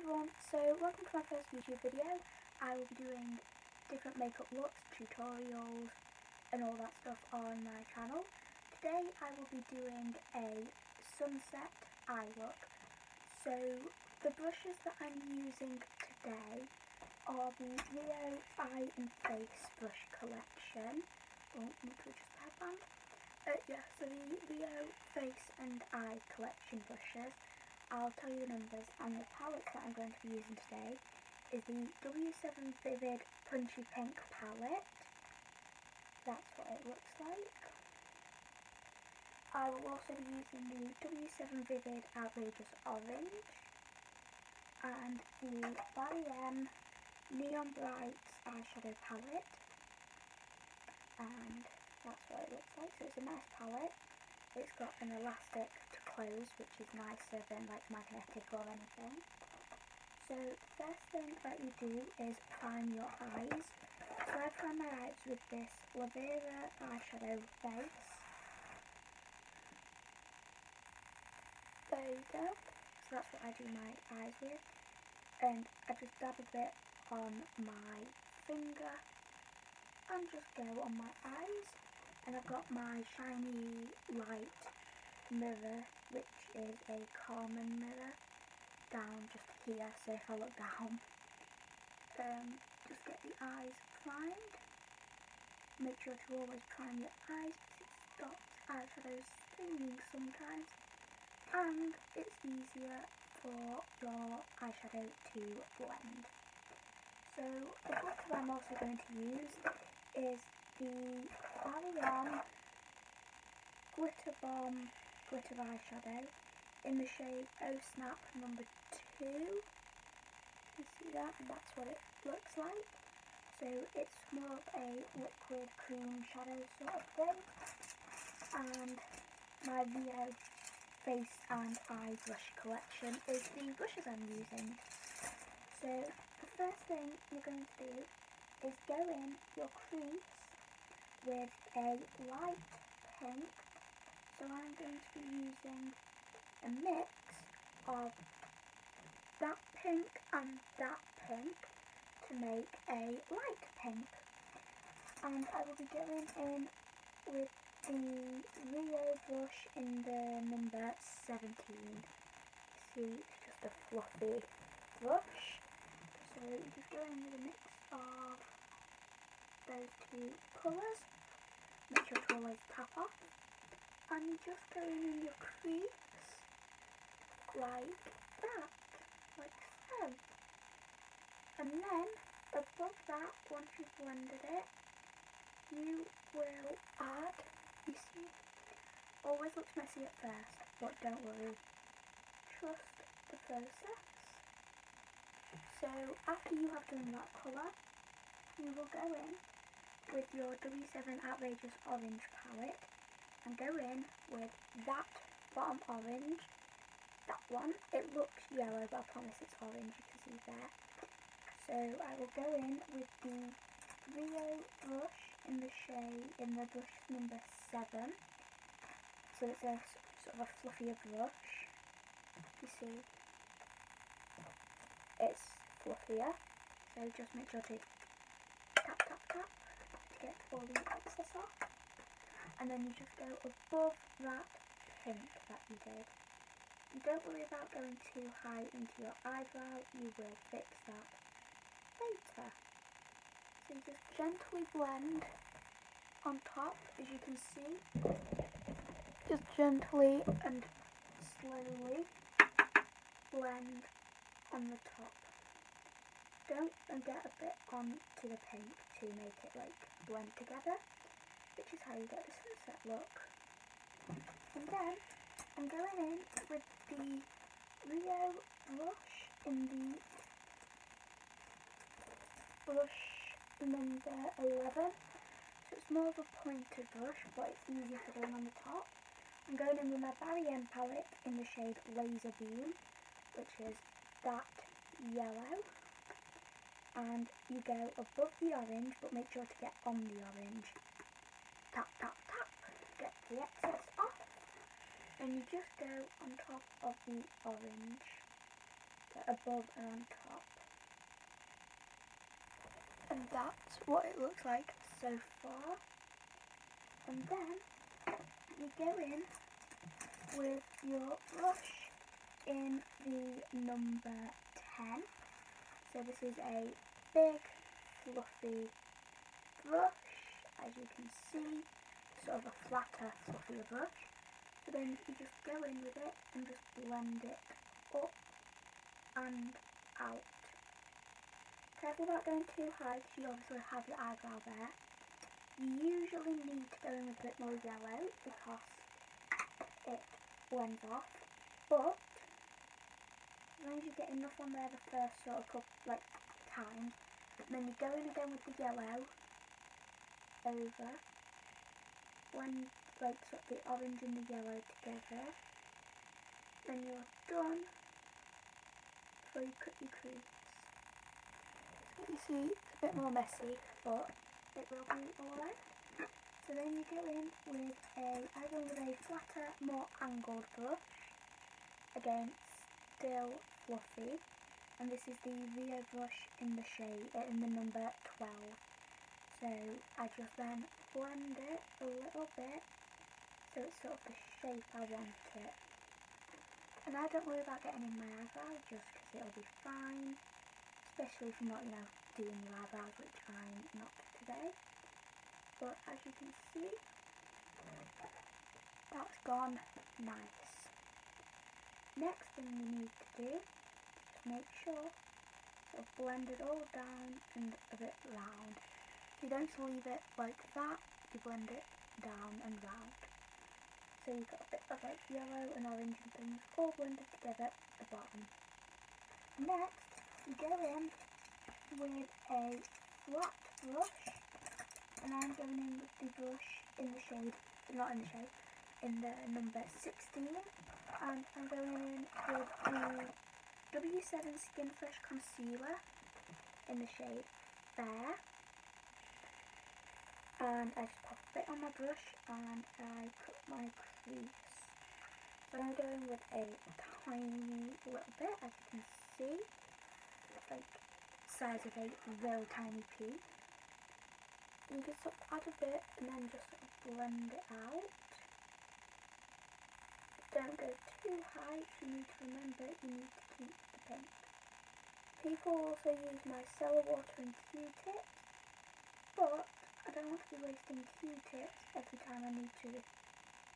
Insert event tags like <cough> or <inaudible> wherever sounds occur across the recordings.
everyone, so welcome to my first YouTube video. I will be doing different makeup looks, tutorials and all that stuff on my channel. Today I will be doing a sunset eye look. So the brushes that I'm using today are the Rio Eye and Face Brush Collection. Oh, the headband. Uh, yeah, so the Rio Face and Eye Collection brushes. I'll tell you the numbers and the palette that I'm going to be using today is the W7 Vivid Punchy Pink palette. That's what it looks like. I will also be using the W7 Vivid Outrageous Orange and the Barry M Neon Brights eyeshadow palette and that's what it looks like. So it's a nice palette. It's got an elastic close, which is nicer than like magnetic or anything. So first thing that you do is prime your eyes. So I prime my eyes with this Lavera eyeshadow base. There you go. So that's what I do my eyes with. And I just dab a bit on my finger and just go on my eyes. And I've got my shiny light mirror which is a Carmen mirror down just here so if I look down um, just get the eyes primed. Make sure to always prime your eyes because it stops eyeshadow staining sometimes and it's easier for your eyeshadow to blend. So the glitter I'm also going to use is the Barry M Glitter Bomb glitter eyeshadow in the shade Oh Snap number 2. You see that? And that's what it looks like. So it's more of a liquid cream shadow sort of thing. And my Rio face and eye brush collection is the brushes I'm using. So the first thing you're going to do is go in your crease with a light pink so I'm going to be using a mix of that pink and that pink to make a light pink. And I will be going in with the Rio brush in the number 17. See, it's just a fluffy brush. So you just go in with a mix of those two colours. Make sure to always tap off and just going in your crease like that, like so. And then above that, once you've blended it, you will add, you see, always looks messy at first, but don't worry, trust the process. So after you have done that colour, you will go in with your W7 Outrageous Orange palette and go in with that bottom orange, that one. It looks yellow but I promise it's orange, you can see there. So I will go in with the Rio brush in the shade, in the brush number 7. So it's a sort of a fluffier brush. You see, it's fluffier. So just make sure to tap tap tap to get all the excess off and then you just go above that pink that you did. And don't worry about going too high into your eyebrow, you will fix that later. So you just gently blend on top, as you can see. Just gently and slowly blend on the top. Don't get a bit onto the pink to make it like blend together which is how you get the sunset look. And then I'm going in with the Rio brush in the brush number 11. So it's more of a pointed brush, but it's easier for going on the top. I'm going in with my Barry M palette in the shade Laser Beam, which is that yellow. And you go above the orange, but make sure to get on the orange tap tap tap get the excess off and you just go on top of the orange above and on top. And that's what it looks like so far. And then you go in with your brush in the number 10. So this is a big fluffy brush as you can see sort of a flatter fluffier brush. So then you just go in with it and just blend it up and out. Careful about going too high because you obviously have your eyebrow there. You usually need to go in with a bit more yellow because it blends off but as long as you get enough on there the first sort of couple, like times then you go in again with the yellow over. When like of the orange and the yellow together then you're done before you cut your crease. So you see it's a bit more messy but it will be alright. So then you go in with a I go with a flatter more angled brush again still fluffy. And this is the Rio brush in the shade uh, in the number 12 so I just then blend it a little bit so it's sort of the shape I want it. And I don't worry about getting in my eyebrows just because it'll be fine especially if you're not you know doing your eyebrows which I'm not today. But as you can see that's gone nice. Next thing you need to do is make sure of blend it all down and a bit round. You don't leave it like that, you blend it down and round. So you've got a bit of like yellow and orange and things all blended together at the bottom. Next, you go in with a flat brush and I'm going in with the brush in the shade, not in the shade, in the number 16 and I'm going in with the W7 Skin Fresh Concealer in the shade Fair. And I just pop a bit on my brush and I cut my crease. So I'm going with a tiny little bit, as you can see. Like size of a real tiny pea. And just sort of add a bit and then just sort of blend it out don't go too high. You need to remember you need to keep the pink. People also use micellar water and Q-tips, but I don't want to be wasting Q-tips every time I need to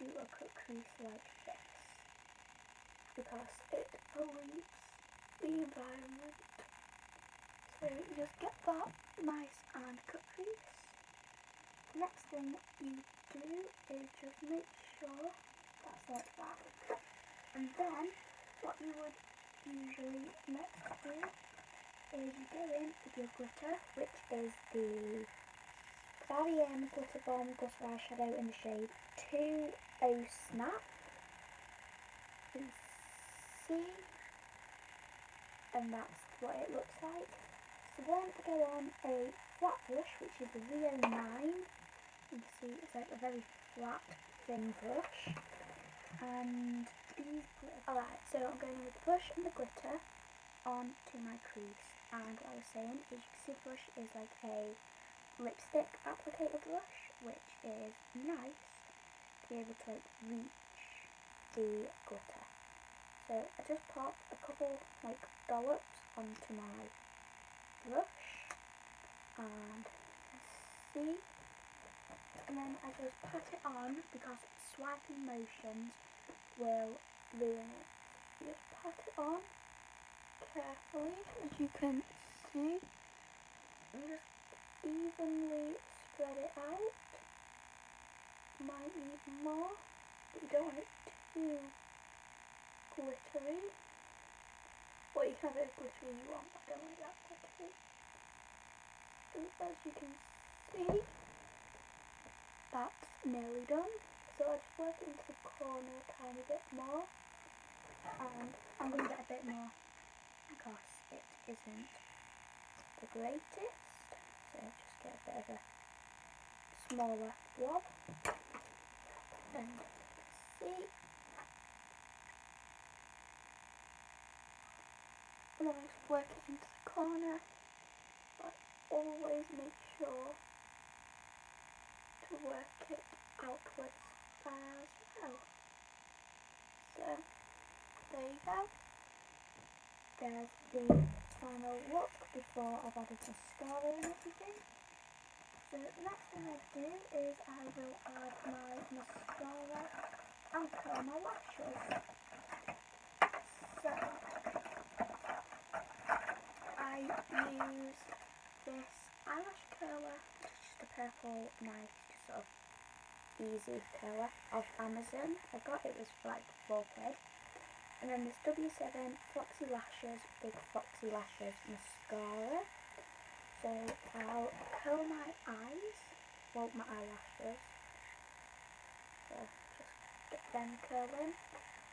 do a cut crease like this because it pollutes the environment. So just get that nice and cut crease. Next thing you do is just make sure that's like that. And then what you would usually next do is you go in with your glitter, which is the Barry M Glitter Bomb Glitter Eyeshadow in the shade 2O Snap. You can see, and that's what it looks like. So then I go on a flat brush, which is the Rio 9. You can see it's like a very flat, thin brush and these Alright, so I'm going with the brush and the glitter onto my crease. And what I was saying is you can see the brush is like a lipstick applicator brush, which is nice to be able to reach the glitter. So I just pop a couple like dollops onto my brush and see and then I just pat it on because swiping motions will ruin it. You just pat it on carefully as you can see and just evenly spread it out. Might need more but you don't want it too glittery. But you can have it as glittery you want, I don't it that glittery. as you can see that's nearly done. So I just work into the corner a tiny bit more. And I'm going to get a bit more because it isn't the greatest. So just get a bit of a smaller blob. And see. just work it into the corner. But always make sure to work it outwards as well. Oh. So there you go. There's the final look before I've added mascara and everything. So the next thing I do is I will add my mascara and curl my lashes. So I use this eyelash curler, which is just a purple nice sort of easy curler off Amazon. I got it was for like four quid. And then this W7 Foxy Lashes Big Foxy Lashes Mascara. So I'll curl my eyes, well my eyelashes. So just get them curling.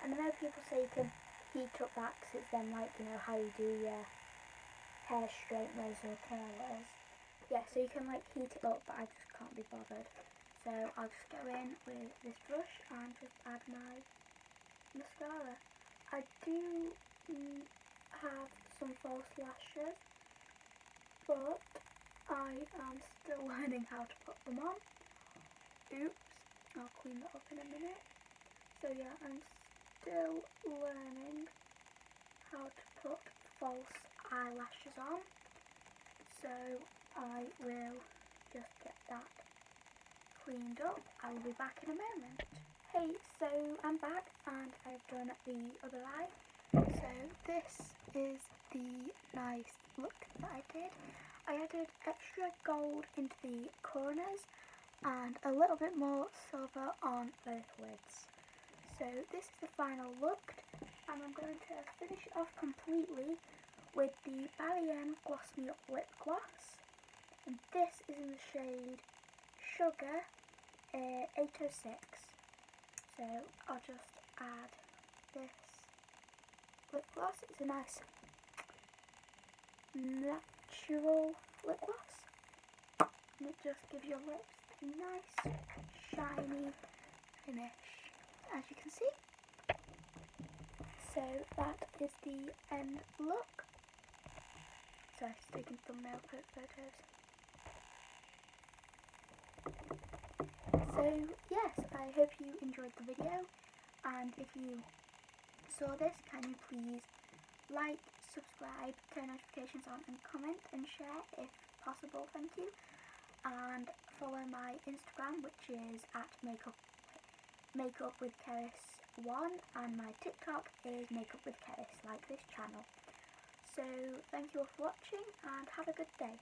And I know people say you can heat up that because it's then like, you know, how you do your hair straighteners or curlers. Yeah, so you can like heat it up, but I just can't be bothered. So I'll just go in with this brush and just add my mascara. I do have some false lashes, but I am still <laughs> learning how to put them on. Oops, I'll clean that up in a minute. So yeah, I'm still learning how to put false eyelashes on. So I will just get that cleaned up. I will be back in a moment. So I'm back and I've done the other eye. So this is the nice look that I did. I added extra gold into the corners and a little bit more silver on both lids. So this is the final look and I'm going to finish it off completely with the Barry M Gloss Me Up Lip Gloss. And this is in the shade Sugar uh, 806. So I'll just add this lip gloss. It's a nice natural lip gloss. And it just gives your lips a nice shiny finish, as you can see. So that is the end look. Sorry, just taking thumbnail photos. So yes, I hope you enjoyed and if you saw this, can you please like, subscribe, turn notifications on and comment and share if possible, thank you. And follow my Instagram which is at makeup makeup with Cerys 1 and my TikTok is makeup with Cerys like this channel. So thank you all for watching and have a good day.